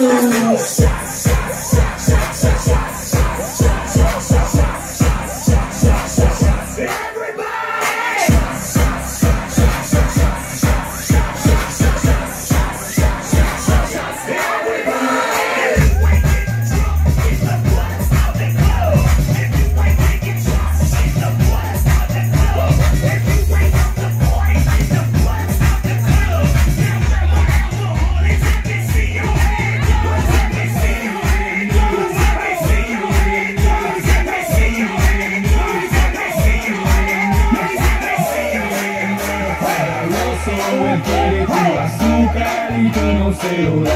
Shots. solo someone quiere tu azúcar y tú no se lo das.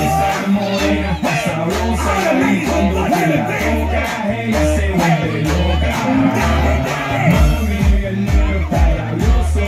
Esa morena, está sabrosa y cuando te la tocas ella se vuelve loca. Mami, el negro está rabioso,